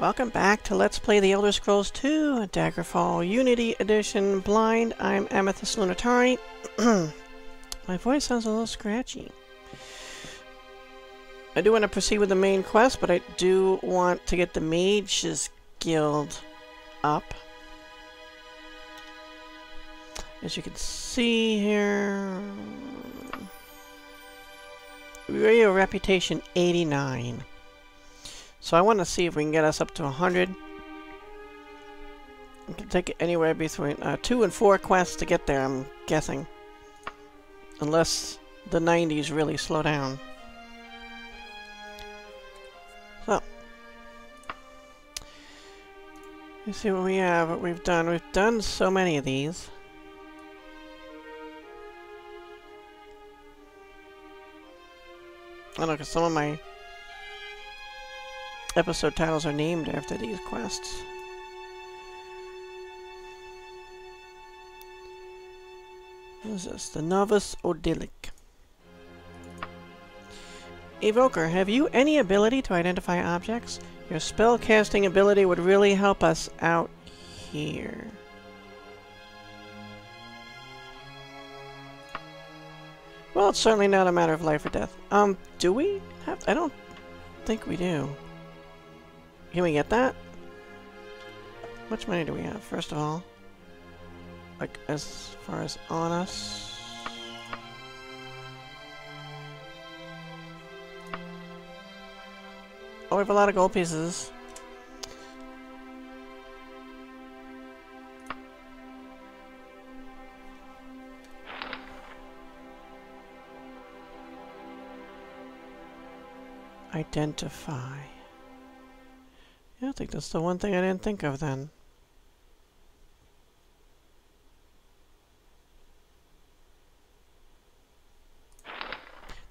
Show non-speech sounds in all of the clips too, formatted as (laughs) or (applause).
Welcome back to Let's Play The Elder Scrolls 2, Daggerfall Unity Edition Blind. I'm Amethyst Lunitari. (clears throat) My voice sounds a little scratchy. I do want to proceed with the main quest, but I do want to get the Mages Guild up. As you can see here... we Radio Reputation 89. So I want to see if we can get us up to 100. It can take it anywhere between uh, 2 and 4 quests to get there, I'm guessing. Unless the 90s really slow down. So. Let's see what we have, what we've done. We've done so many of these. I know, because some of my episode titles are named after these quests. What is this? The Novice Odylic. Evoker, have you any ability to identify objects? Your spell casting ability would really help us out here. Well, it's certainly not a matter of life or death. Um, do we have... I don't think we do. Can we get that? How much money do we have, first of all? Like, as far as on us? Oh, we have a lot of gold pieces. Identify. Yeah, I think that's the one thing I didn't think of then.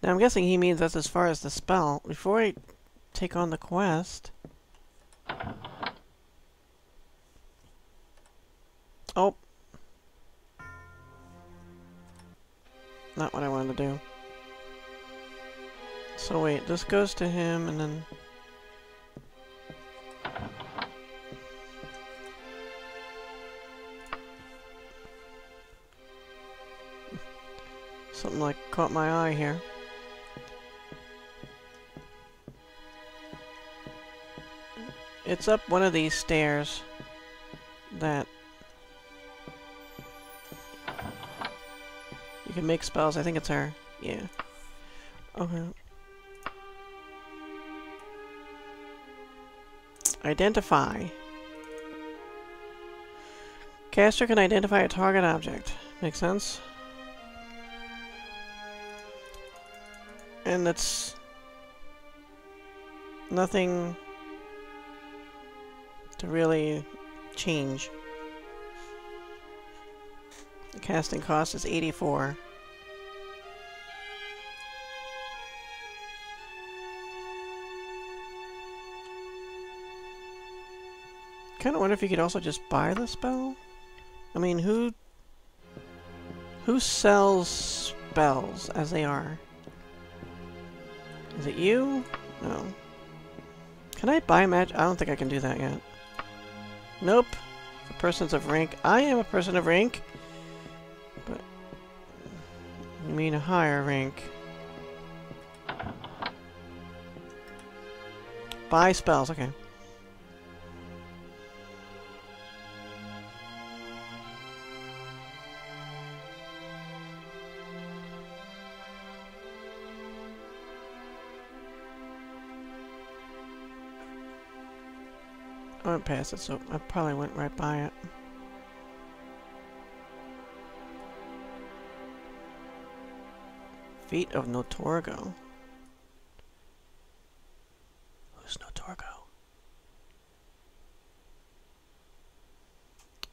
Now I'm guessing he means that's as far as the spell. Before I take on the quest... Oh. Not what I wanted to do. So wait, this goes to him and then... Something like caught my eye here. It's up one of these stairs that you can make spells. I think it's her. Yeah. Okay. Identify. Caster can identify a target object. Makes sense? And it's nothing to really change. The casting cost is 84. Kind of wonder if you could also just buy the spell? I mean, who... Who sells spells as they are? Is it you? No. Can I buy match? I don't think I can do that yet. Nope. For persons of rank. I am a person of rank. But... You mean a higher rank. Buy spells, okay. Past it, so I probably went right by it. Feet of Notorgo. Who's Notorgo?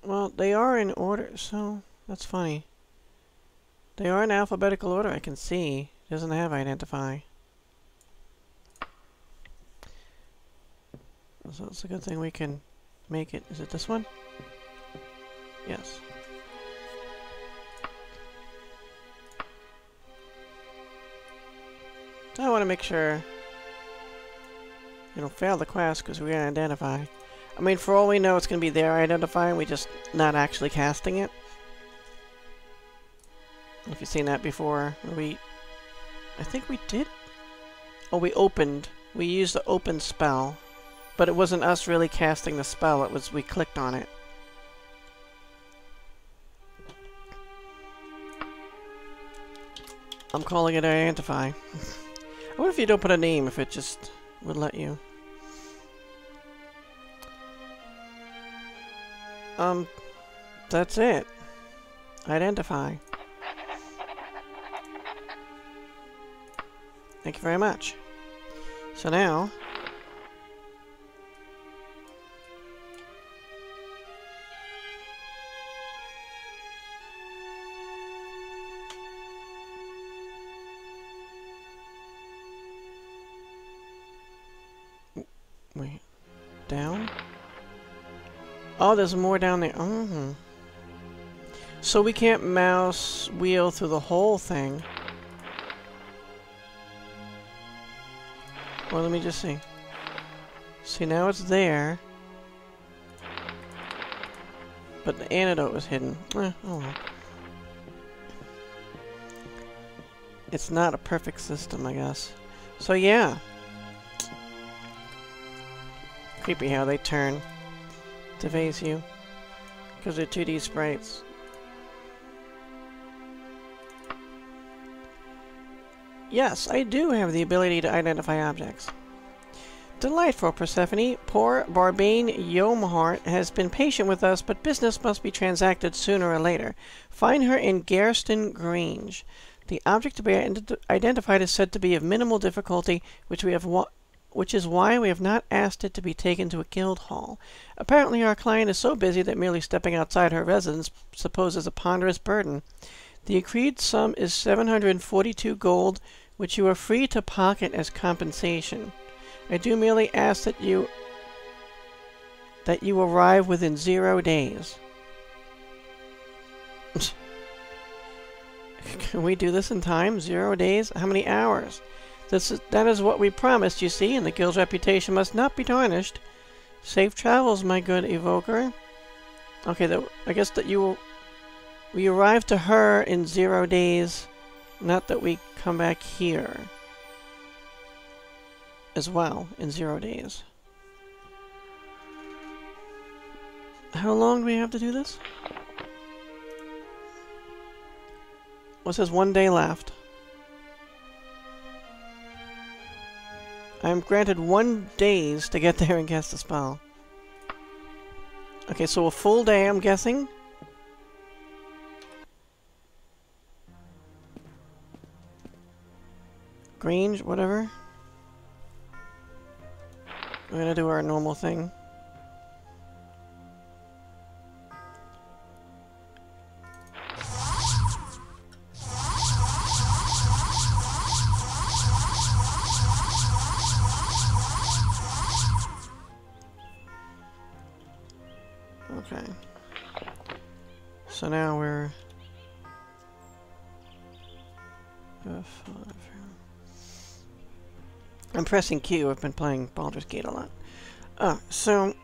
Well, they are in order, so that's funny. They are in alphabetical order, I can see. It doesn't have identify. So it's a good thing we can make it. Is it this one? Yes. I want to make sure It'll fail the quest because we didn't identify. I mean, for all we know, it's going to be there identifying, we just not actually casting it. If you've seen that before, we... I think we did... Oh, we opened. We used the open spell. But it wasn't us really casting the spell, it was we clicked on it. I'm calling it identify. (laughs) I wonder if you don't put a name, if it just would let you. Um, that's it. Identify. Thank you very much. So now... Down? Oh, there's more down there. Mm -hmm. So we can't mouse wheel through the whole thing. Well, let me just see. See, now it's there. But the antidote was hidden. Eh, oh well. It's not a perfect system, I guess. So yeah. Creepy how they turn to face you. Because they're 2D sprites. Yes, I do have the ability to identify objects. Delightful, Persephone. Poor Barbane Yomhart has been patient with us, but business must be transacted sooner or later. Find her in Garston Grange. The object to be identified is said to be of minimal difficulty, which we have which is why we have not asked it to be taken to a guild hall. Apparently our client is so busy that merely stepping outside her residence supposes a ponderous burden. The agreed sum is 742 gold, which you are free to pocket as compensation. I do merely ask that you that you arrive within zero days. (laughs) Can we do this in time? Zero days? How many hours? This is, that is what we promised, you see, and the guild's reputation must not be tarnished. Safe travels, my good evoker. Okay, the, I guess that you will we arrive to her in zero days, not that we come back here as well in zero days. How long do we have to do this? Well, it says one day left. I am granted one days to get (laughs) there and cast a spell. Okay, so a full day, I'm guessing? Grange, whatever. We're gonna do our normal thing. So now we're... F5. I'm pressing Q. I've been playing Baldur's Gate a lot. Uh, so...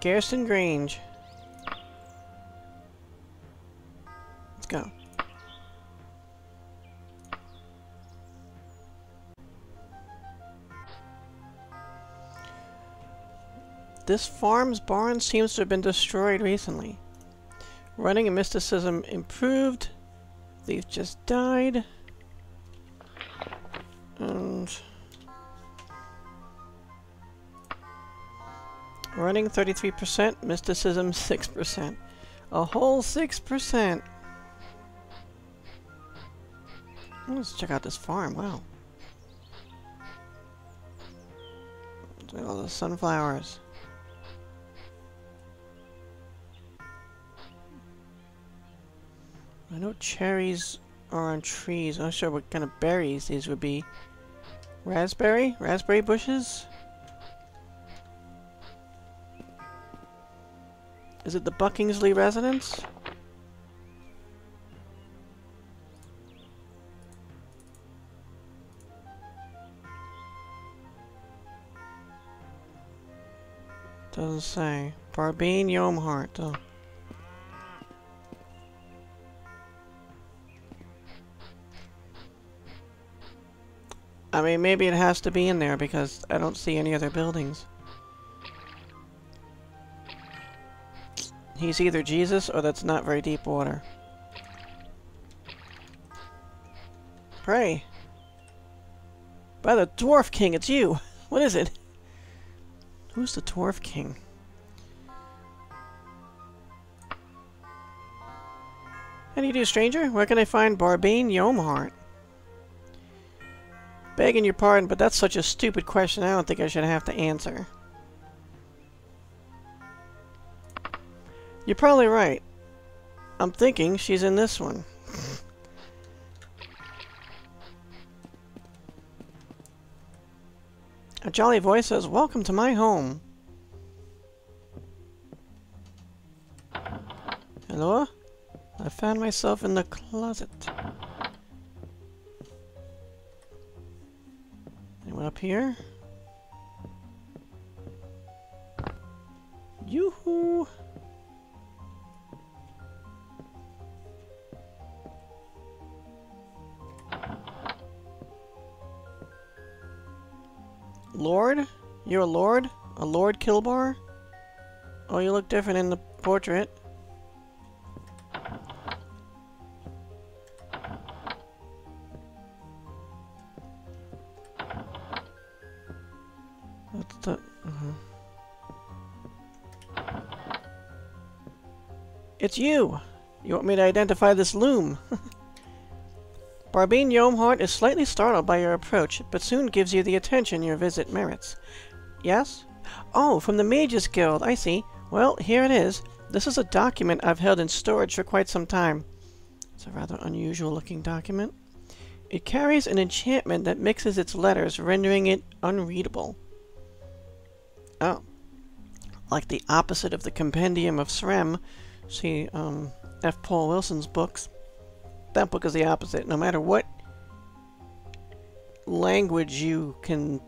Garrison Grange. Let's go. This farm's barn seems to have been destroyed recently. Running and mysticism improved They've just died. And... Running 33%, mysticism (laughs) 6%. A whole 6%! Let's check out this farm, wow. Look at all the sunflowers. I know cherries are on trees. I'm not sure what kind of berries these would be. Raspberry? Raspberry bushes? Is it the Buckingsley residence? Doesn't say. Barbine Yomhart, though. I mean, maybe it has to be in there because I don't see any other buildings. He's either Jesus or that's not very deep water. Pray. By the Dwarf King, it's you! (laughs) What is it? Who's the Dwarf King? How do you do, stranger? Where can I find Barbine Yomhart? Begging your pardon, but that's such a stupid question I don't think I should have to answer. You're probably right. I'm thinking she's in this one. A jolly voice says, Welcome to my home. Hello? I found myself in the closet. Up here? Yoo-hoo! Lord? You're a lord? A Lord Kilbar? Oh, you look different in the portrait. It's you! You want me to identify this loom? (laughs) Barbine Yomhart is slightly startled by your approach, but soon gives you the attention your visit merits. Yes? Oh, from the Mages Guild, I see. Well, here it is. This is a document I've held in storage for quite some time. It's a rather unusual looking document. It carries an enchantment that mixes its letters, rendering it unreadable. Oh. Like the opposite of the Compendium of Srem. See, um, F. Paul Wilson's books that book is the opposite. No matter what language you can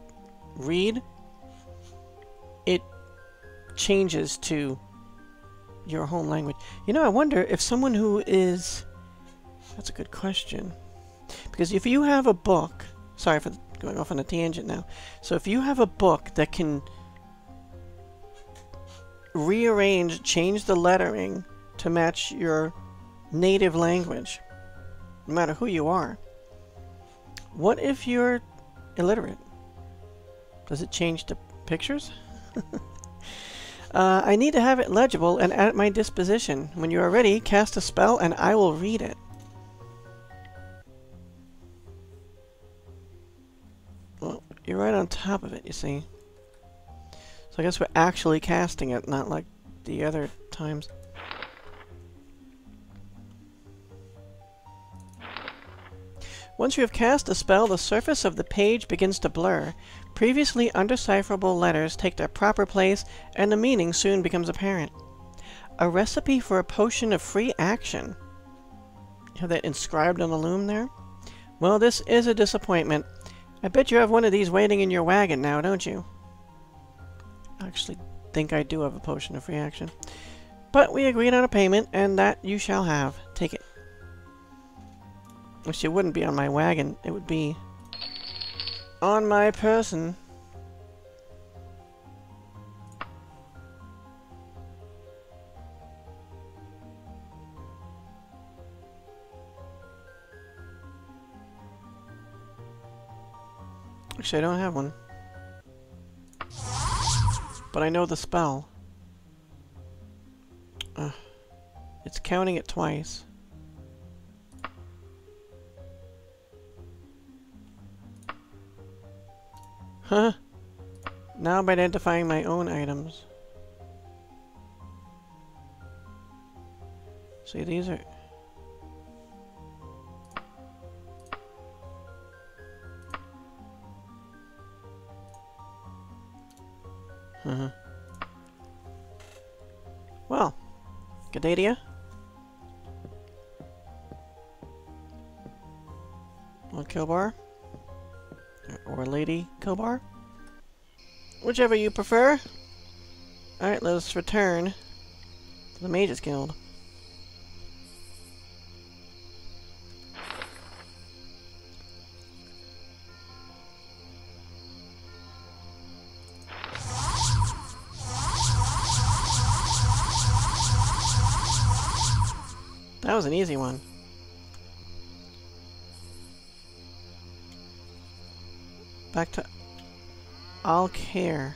read, it changes to your home language. You know, I wonder if someone who is... That's a good question. Because if you have a book... Sorry for going off on a tangent now. So if you have a book that can rearrange, change the lettering to match your native language, no matter who you are. What if you're illiterate? Does it change the pictures? (laughs) uh, I need to have it legible and at my disposition. When you are ready, cast a spell and I will read it. Well, you're right on top of it, you see. So I guess we're actually casting it, not like the other times. Once you have cast a spell, the surface of the page begins to blur. Previously undecipherable letters take their proper place, and the meaning soon becomes apparent. A recipe for a potion of free action. Have that inscribed on the loom there? Well, this is a disappointment. I bet you have one of these waiting in your wagon now, don't you? I actually think I do have a potion of free action. But we agreed on a payment, and that you shall have. Take it. Which it wouldn't be on my wagon, it would be on my person. Actually, I don't have one. But I know the spell. It's counting it twice. Huh? Now I'm identifying my own items. See, these are... Uh -huh. Well, good day idea. One kill bar or Lady Kobar. Whichever you prefer. Alright, let us return to the Mages Guild. That was an easy one. Back to Alcaire.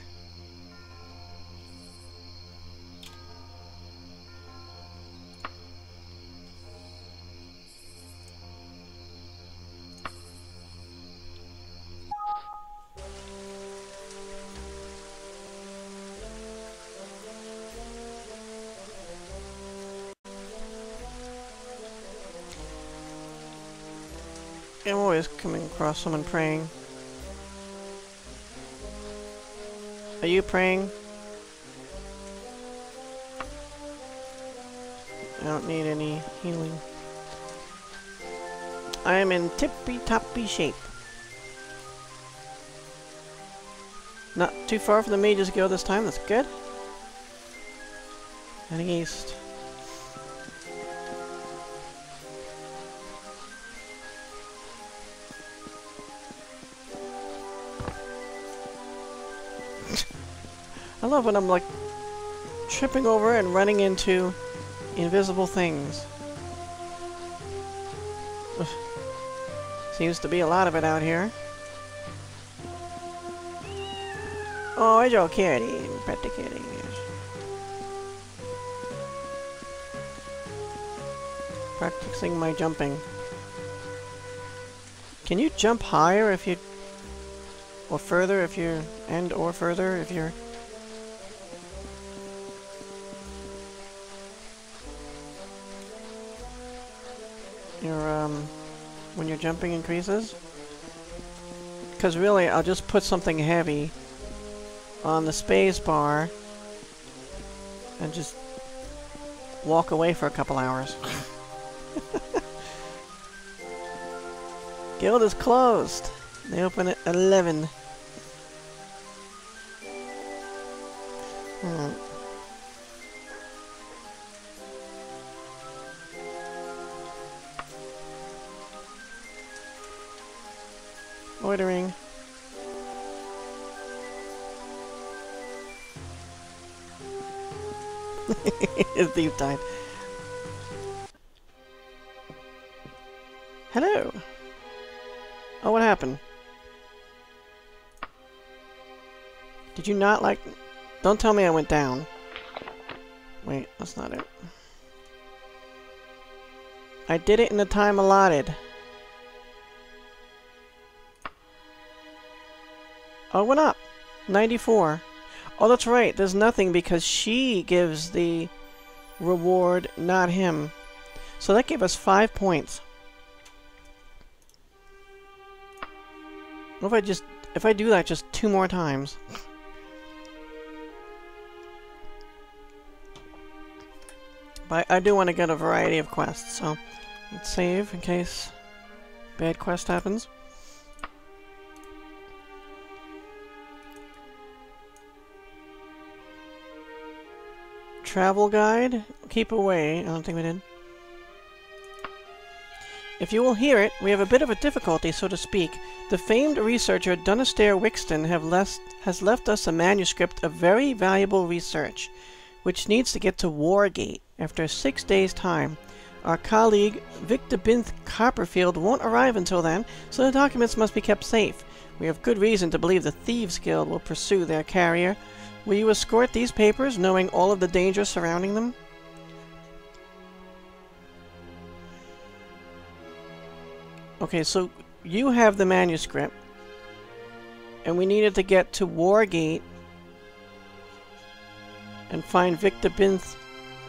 I'm always coming across someone praying. Are you praying? I don't need any healing. I am in tippy-toppy shape. Not too far from the Mages Guild this time, that's good. Heading east. I love when I'm like tripping over and running into invisible things. Ugh. Seems to be a lot of it out here. Oh, it's okay, kitty. Practicing my jumping. Can you jump higher if you... Or further if you're... And or further if you're... your jumping increases? Because really, I'll just put something heavy on the space bar and just walk away for a couple hours. (laughs) Guild is closed. They open at 11. Hmm. Ordering. His thief died. Hello. Oh, what happened? Did you not like... Don't tell me I went down. Wait, that's not it. I did it in the time allotted. Oh, it went up. 94. Oh, that's right. There's nothing because she gives the reward, not him. So that gave us five points. What if I just... If I do that just two more times? but I do want to get a variety of quests, so... Let's save in case bad quest happens. Travel guide? Keep away. I don't think we did. If you will hear it, we have a bit of a difficulty, so to speak. The famed researcher Dunastair Wixton have left, has left us a manuscript of very valuable research, which needs to get to Wargate after six days' time. Our colleague Victor Binth Copperfield won't arrive until then, so the documents must be kept safe. We have good reason to believe the Thieves Guild will pursue their carrier. Will you escort these papers, knowing all of the danger surrounding them? Okay, so you have the manuscript. And we needed to get to Wargate and find Victor Binth,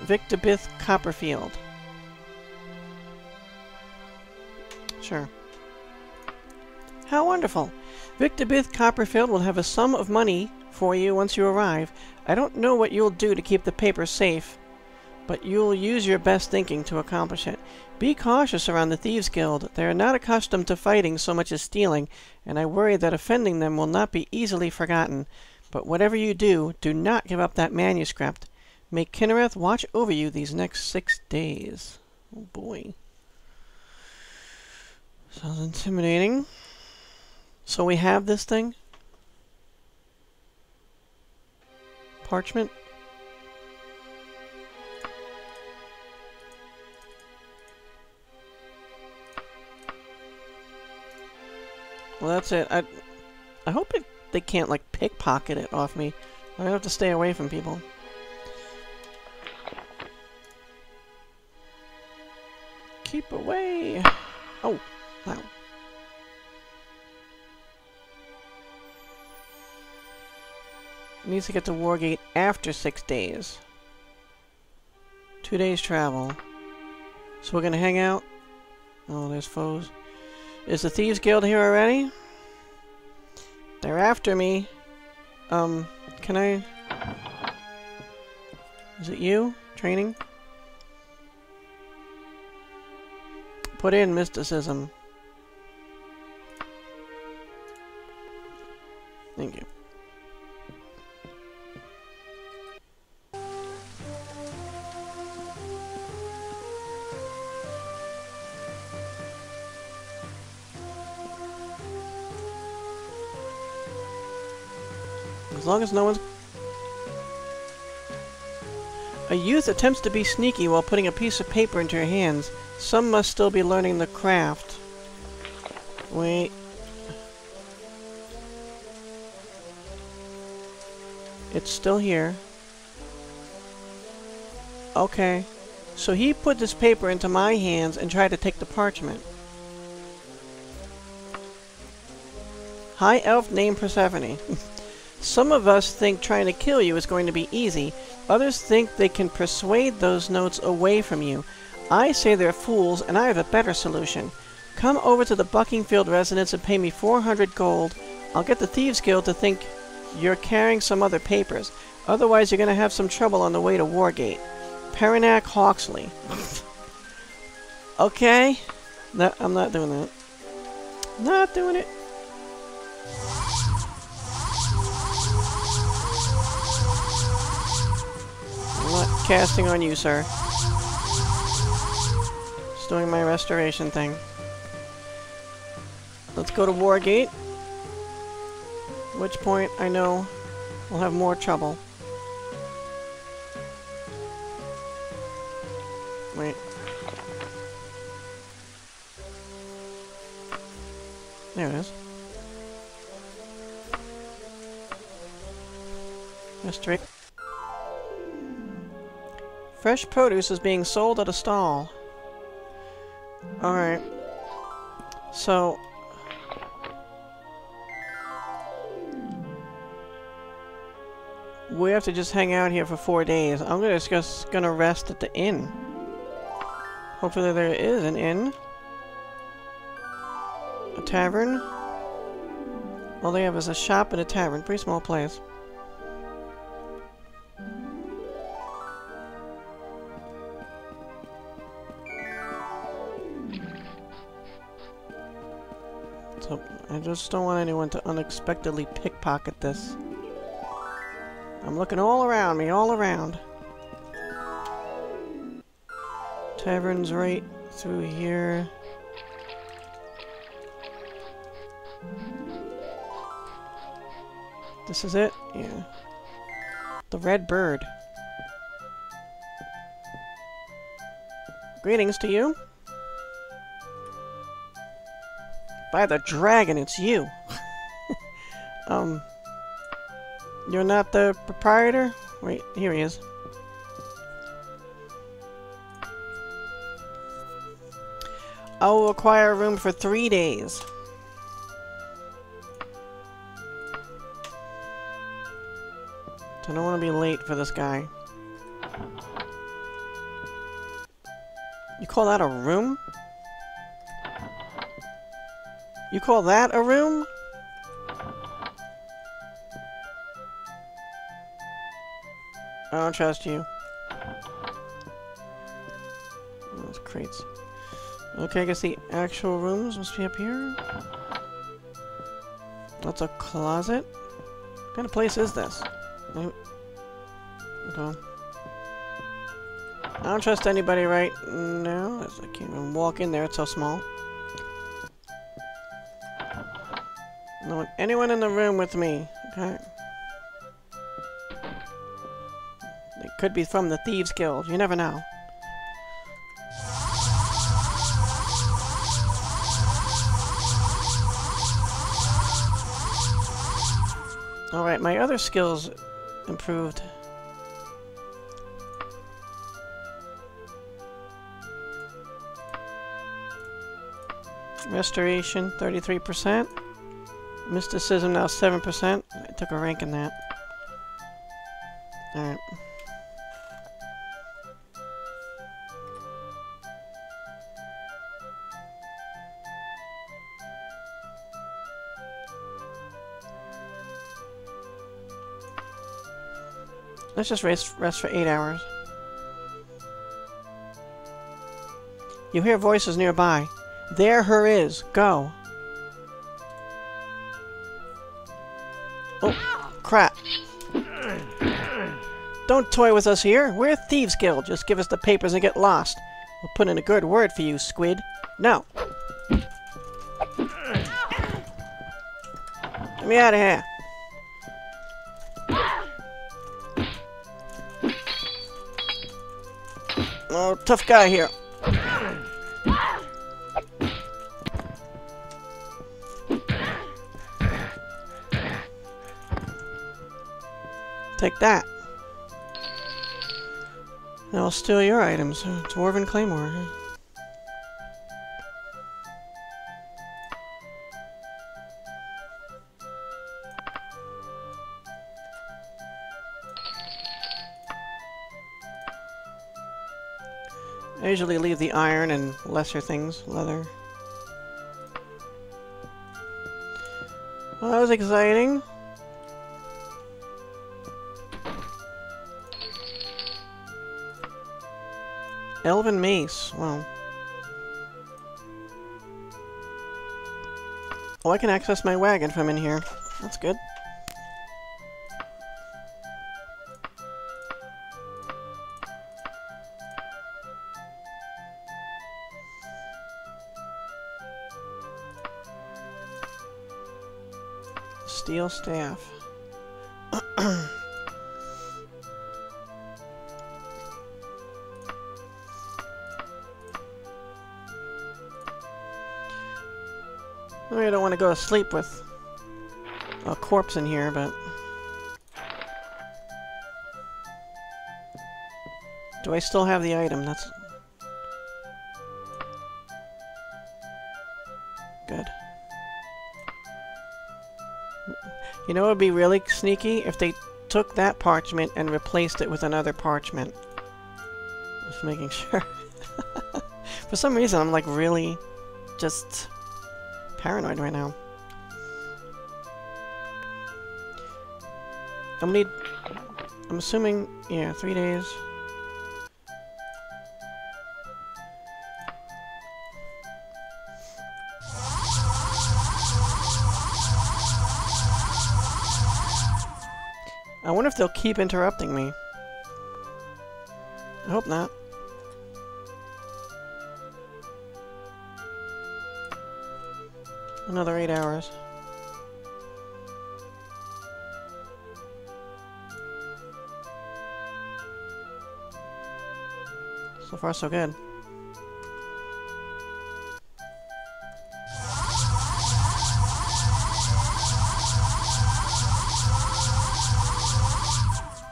Victor Bith Copperfield. Sure. How wonderful! Victor Bith Copperfield will have a sum of money for you once you arrive. I don't know what you'll do to keep the papers safe, but you'll use your best thinking to accomplish it. Be cautious around the Thieves Guild. They are not accustomed to fighting so much as stealing, and I worry that offending them will not be easily forgotten. But whatever you do, do not give up that manuscript. May Kynareth watch over you these next six days. Oh boy. Sounds intimidating. So we have this thing? Parchment? Well, that's it. I, I hope it, they can't, like, pickpocket it off me. I have to stay away from people. Keep away! Oh, wow. Needs to get to Wargate after six days. Two days travel. So we're gonna hang out. Oh, there's foes. Is the Thieves Guild here already? They're after me. Um, can I... Is it you? Training? Put in mysticism. Thank you. No one's... A youth attempts to be sneaky while putting a piece of paper into your hands. Some must still be learning the craft. Wait. It's still here. Okay. So he put this paper into my hands and tried to take the parchment. High elf named Persephone. (laughs) Some of us think trying to kill you is going to be easy. Others think they can persuade those notes away from you. I say they're fools, and I have a better solution. Come over to the Buckingfield residence and pay me 400 gold. I'll get the Thieves Guild to think you're carrying some other papers. Otherwise, you're going to have some trouble on the way to Wargate. Perinac Hawksley. (laughs) okay. No, I'm not doing that. Not doing it. Casting on you, sir. Just doing my restoration thing. Let's go to Wargate. Which point I know we'll have more trouble. Wait. There it is. Restoration. Fresh produce is being sold at a stall. Alright. So... We have to just hang out here for four days. I'm gonna just gonna rest at the inn. Hopefully there is an inn. A tavern. All they have is a shop and a tavern. Pretty small place. Just don't want anyone to unexpectedly pickpocket this. I'm looking all around me, all around. Tavern's right through here. This is it? Yeah. The Red Bird. Greetings to you. By the dragon, it's you. (laughs) um, you're not the proprietor? Wait, here he is. I will acquire a room for three days. I don't want to be late for this guy. You call that a room? You call that a room? I don't trust you. Those crates. Okay, I guess the actual rooms must be up here. That's a closet. kind of place is this? Okay. I don't trust anybody right now. I can't even walk in there, it's so small. No one, anyone in the room with me, okay? It could be from the Thieves Guild, you never know. Alright, my other skills improved. Restoration, 33%. Mysticism now 7%. I took a rank in that. Alright. Let's just rest, rest for eight hours. You hear voices nearby. There her is. Go. Oh, crap. Don't toy with us here. We're a thieves guild. Just give us the papers and get lost. We'll put in a good word for you, squid. No. Get me out of here. Oh, tough guy here. Take that. And I'll steal your items. Dwarven Claymore. I usually leave the iron and lesser things, leather. Well, that was exciting. Elven Mace, wow. Oh, I can access my wagon from in here. That's good. Steel staff. (clears throat) I don't want to go to sleep with a corpse in here, but... Do I still have the item? That's... Good. You know what would be really sneaky? If they took that parchment and replaced it with another parchment. Just making (laughs) sure. For some reason, I'm like really just paranoid right now. I'm need... I'm assuming, yeah, three days. I wonder if they'll keep interrupting me. I hope not. Another eight hours. So far, so good.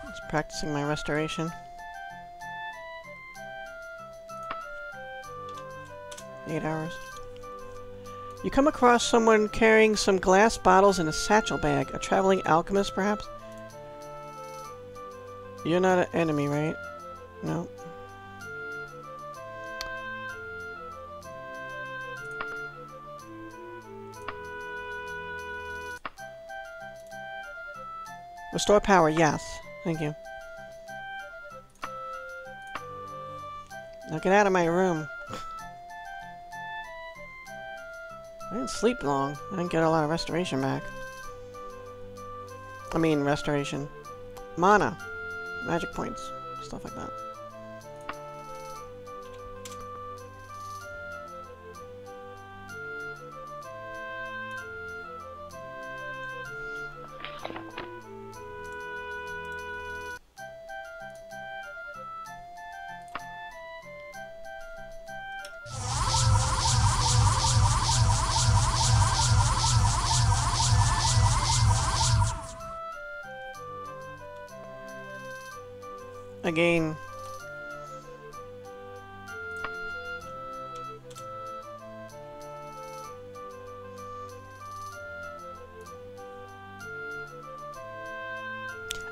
Just practicing my restoration. Eight hours. You come across someone carrying some glass bottles in a satchel bag. A traveling alchemist, perhaps? You're not an enemy, right? No. Restore power, yes. Thank you. Now get out of my room. I didn't sleep long. I didn't get a lot of restoration back. I mean, restoration. Mana. Magic points. Stuff like that.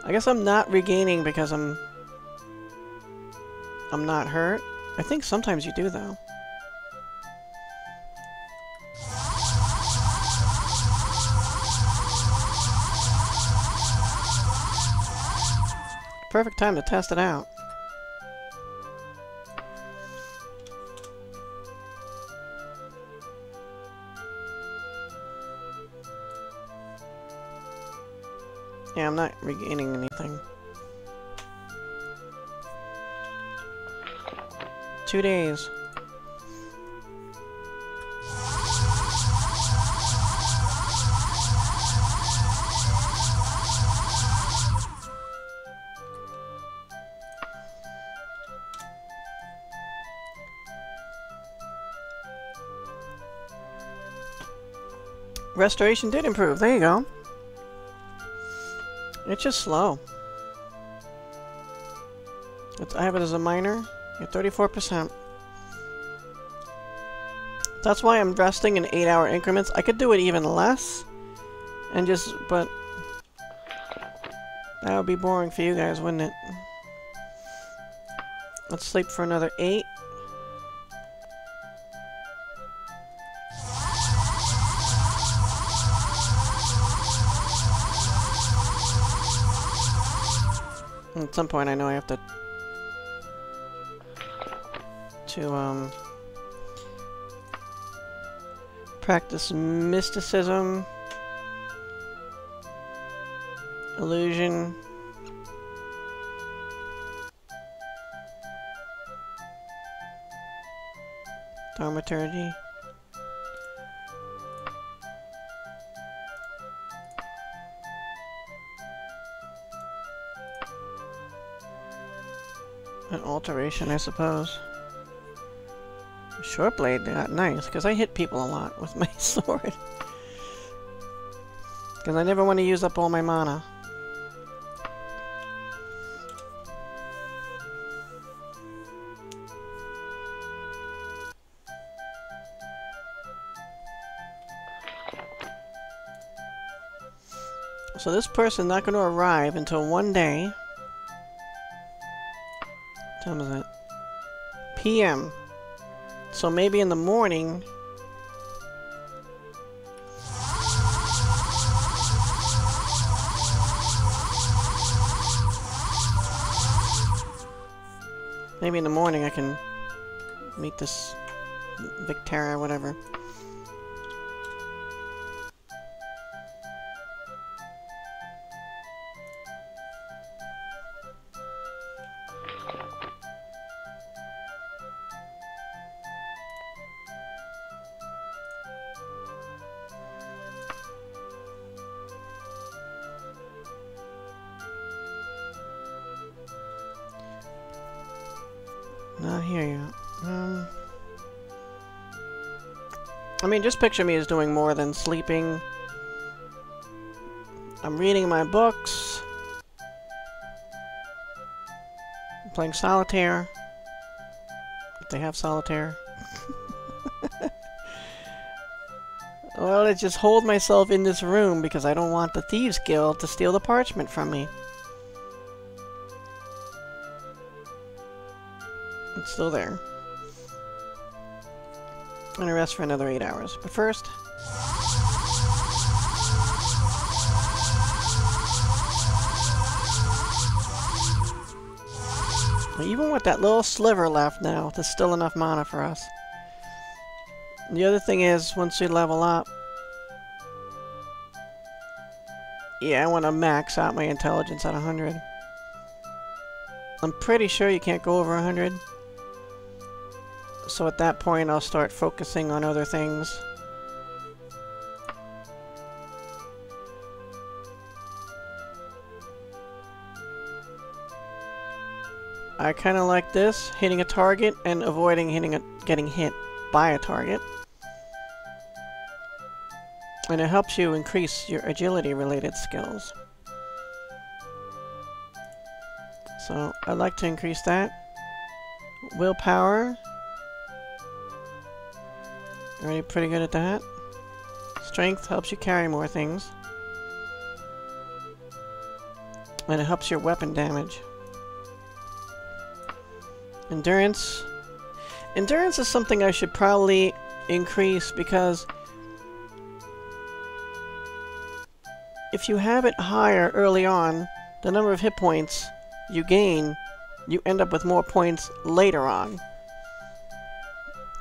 I guess I'm not regaining because I'm... I'm not hurt. I think sometimes you do, though. Perfect time to test it out. I'm not regaining anything. Two days. Restoration did improve. There you go. It's just slow. It's, I have it as a minor. You're 34%. That's why I'm resting in 8 hour increments. I could do it even less. And just, but... That would be boring for you guys, wouldn't it? Let's sleep for another 8. At some point I know I have to... To, um... Practice mysticism. Illusion. Thaumaturgy. Alteration, I suppose. Short blade got nice, because I hit people a lot with (laughs) my sword. Because I never want to use up all my mana. So this person not going to arrive until one day. Time is it? PM. So maybe in the morning... Maybe in the morning I can meet this Victara, whatever. Not here yet. Um, I mean, just picture me as doing more than sleeping. I'm reading my books. I'm playing solitaire. If they have solitaire. (laughs) well, I just hold myself in this room because I don't want the Thieves Guild to steal the parchment from me. Still there. I'm gonna rest for another eight hours. But first... Even with that little sliver left now, there's still enough mana for us. The other thing is, once we level up, Yeah, I want to max out my intelligence at 100. I'm pretty sure you can't go over 100. So at that point, I'll start focusing on other things. I kind of like this, hitting a target and avoiding hitting a, getting hit by a target. And it helps you increase your agility related skills. So I'd like to increase that. Willpower. Already pretty good at that. Strength helps you carry more things. And it helps your weapon damage. Endurance. Endurance is something I should probably increase because if you have it higher early on, the number of hit points you gain, you end up with more points later on.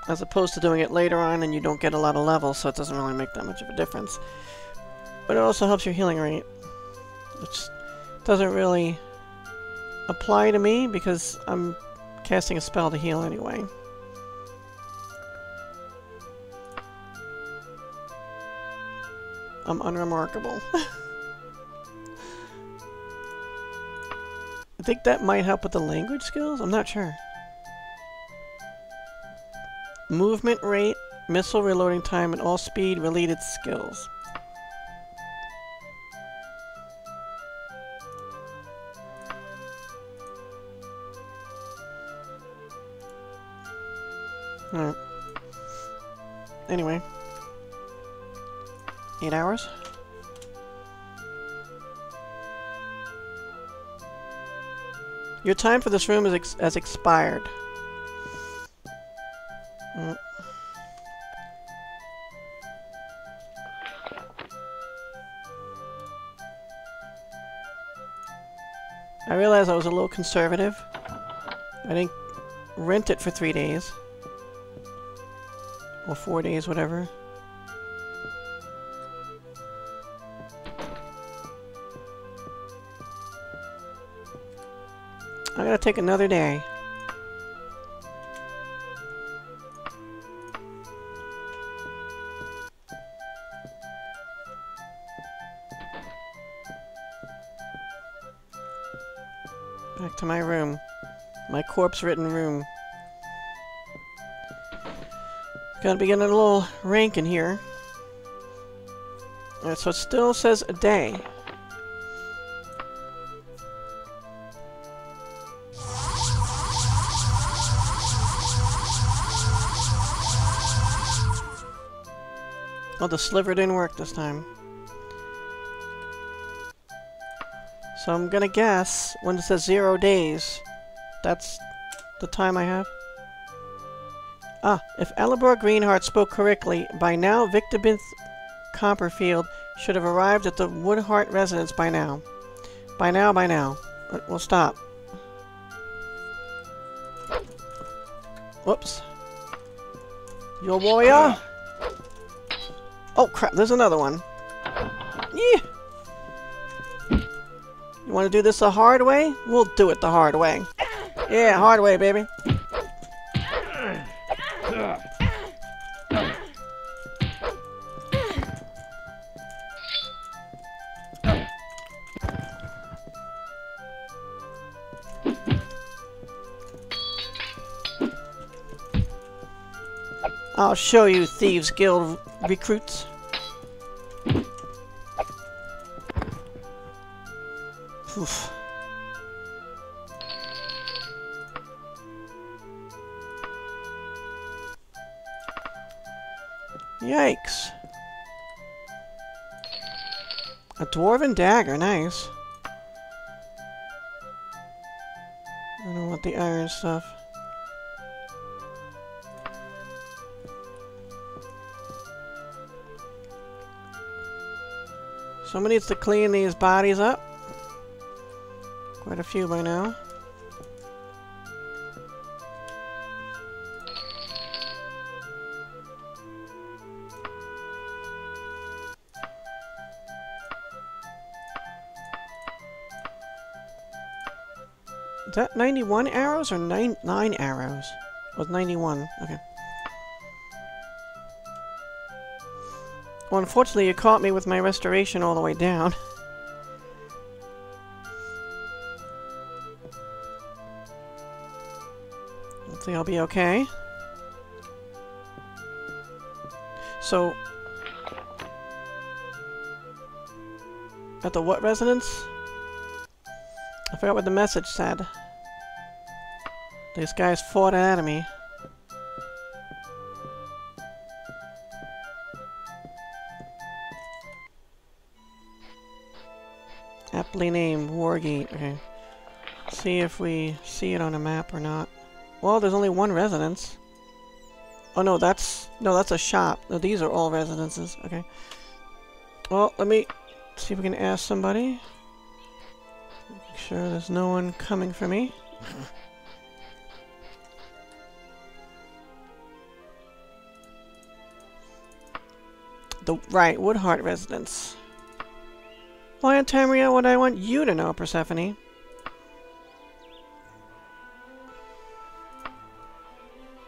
As opposed to doing it later on and you don't get a lot of levels, so it doesn't really make that much of a difference. But it also helps your healing rate, which doesn't really apply to me because I'm casting a spell to heal anyway. I'm unremarkable. (laughs) I think that might help with the language skills? I'm not sure. Movement rate, missile reloading time, and all speed related skills. Alright. Anyway. Eight hours? Your time for this room is ex has expired. I was a little conservative. I didn't rent it for three days. Or four days, whatever. I'm gonna take another day. Corpse-ridden room. Gotta be getting a little rank in here. Alright, so it still says a day. Oh, the sliver didn't work this time. So I'm gonna guess when it says zero days, that's the time I have. Ah, if Alibor Greenheart spoke correctly, by now Victor Binth Copperfield should have arrived at the Woodheart residence by now. By now, by now. We'll stop. Whoops. Your warrior? Oh crap, there's another one. Yeah. You want to do this the hard way? We'll do it the hard way. Yeah, hard way, baby. I'll show you, Thieves Guild recruits. Yikes. A dwarven dagger, nice. I don't want the iron stuff. Somebody needs to clean these bodies up. Quite a few by now. Is that 91 arrows or nine, 9 arrows? Was 91. Okay. Well, unfortunately, you caught me with my restoration all the way down. (laughs) Hopefully I'll be okay. So... At the what residence? I forgot what the message said. These guys fought an enemy. Aptly named Wargate. Okay. See if we see it on a map or not. Well, there's only one residence. Oh no, that's no, that's a shop. No, these are all residences. Okay. Well, let me see if we can ask somebody. Make sure there's no one coming for me. (laughs) the right Woodheart residence. Why, Tamria, what I want you to know, Persephone.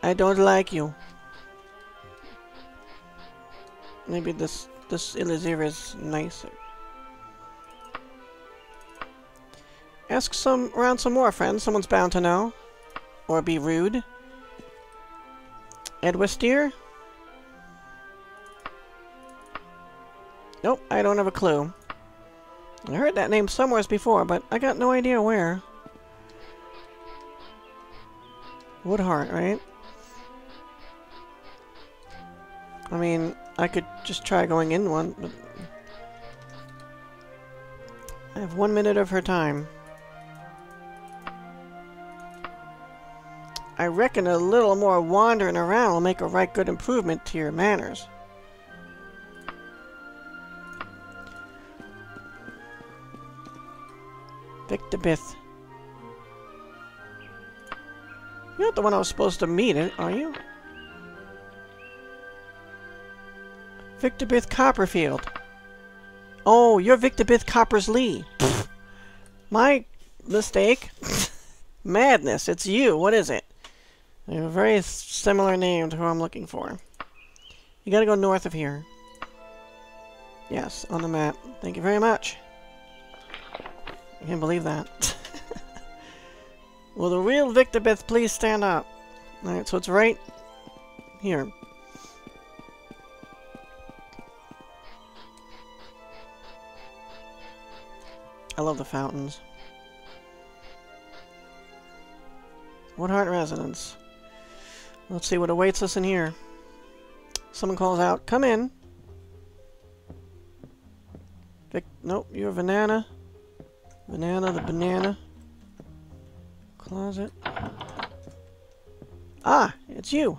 I don't like you. Maybe this this Elizir is nicer. Ask some around some more, friends. Someone's bound to know. Or be rude. Edwistier? Nope, I don't have a clue. I heard that name somewhere before, but I got no idea where. Woodheart, right? I mean, I could just try going in one, but... I have one minute of her time. I reckon a little more wandering around will make a right good improvement to your manners. Victor Bith. You're not the one I was supposed to meet, eh, are you? Victor Bith Copperfield. Oh, you're Victor Bith Coppers-Lee. (laughs) My mistake. (laughs) Madness, it's you. What is it? You have a very similar name to who I'm looking for. You gotta go north of here. Yes, on the map. Thank you very much. I can't believe that. (laughs) Will the real Victor Bith please stand up? Alright, so it's right here. I love the fountains. Woodheart Residence. Let's see what awaits us in here. Someone calls out, come in. Vic nope, you're a banana. The banana. Closet. Ah, it's you.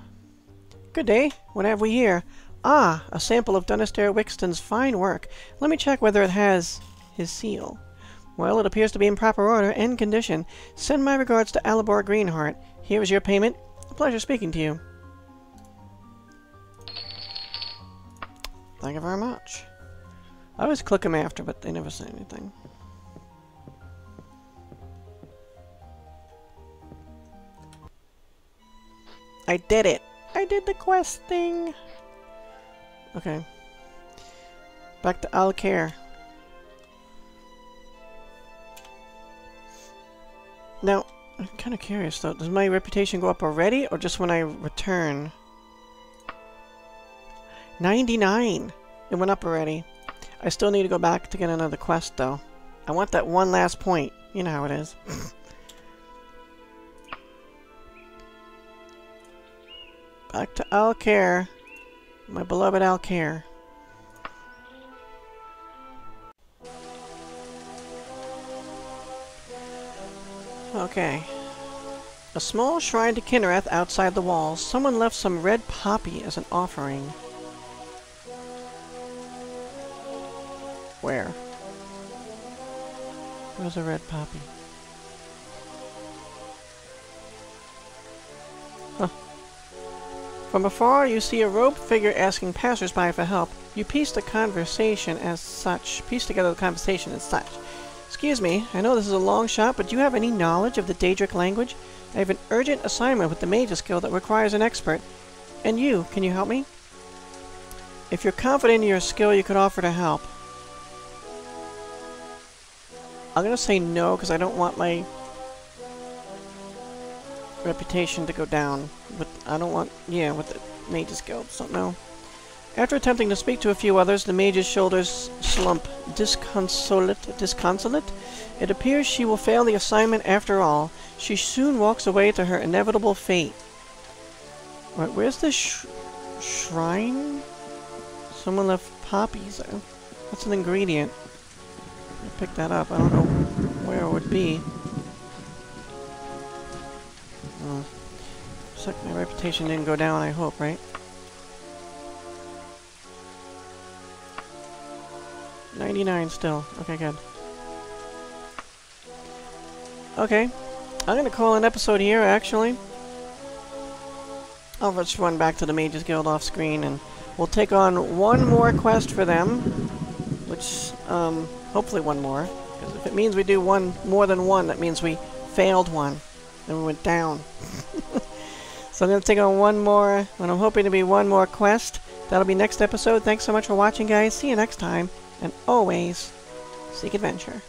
Good day. What have we here? Ah, a sample of Dunastair Wixton's fine work. Let me check whether it has his seal. Well, it appears to be in proper order and condition. Send my regards to Alibor Greenheart. Here is your payment. A pleasure speaking to you. Thank you very much. I always click them after, but they never say anything. I did it! I did the quest thing! Okay. Back to Alcaire. Now, I'm kind of curious though. Does my reputation go up already or just when I return? 99! It went up already. I still need to go back to get another quest though. I want that one last point. You know how it is. (sniffs) Back to Alcaire. My beloved Alcaire. Okay. A small shrine to Kynareth outside the walls. Someone left some red poppy as an offering. Where? Where's a red poppy? From afar, you see a robed figure asking passersby for help. You piece the conversation as such. Piece together the conversation as such. Excuse me, I know this is a long shot, but do you have any knowledge of the Daedric language? I have an urgent assignment with the Mage's Guild that requires an expert. And you, can you help me? If you're confident in your skill, you could offer to help. I'm gonna say no, because I don't want my reputation to go down. But I don't want, yeah, with the Mage's Guild, so no. After attempting to speak to a few others, the mage's shoulders slump disconsolate. disconsolate. It appears she will fail the assignment after all. She soon walks away to her inevitable fate. Right, where's the sh shrine? Someone left poppies. That's an ingredient. I that up. I don't know where it would be. Oh. Looks like my reputation didn't go down, I hope, right? 99 still. Okay, good. Okay. I'm gonna call an episode here, actually. I'll just run back to the Mages Guild off screen, and we'll take on one more quest for them. Which, um, hopefully one more. Because if it means we do one more than one, that means we failed one. Then we went down. so I'm gonna take on one more, and I'm hoping to be one more quest. That'll be next episode. Thanks so much for watching, guys. See you next time and always seek adventure.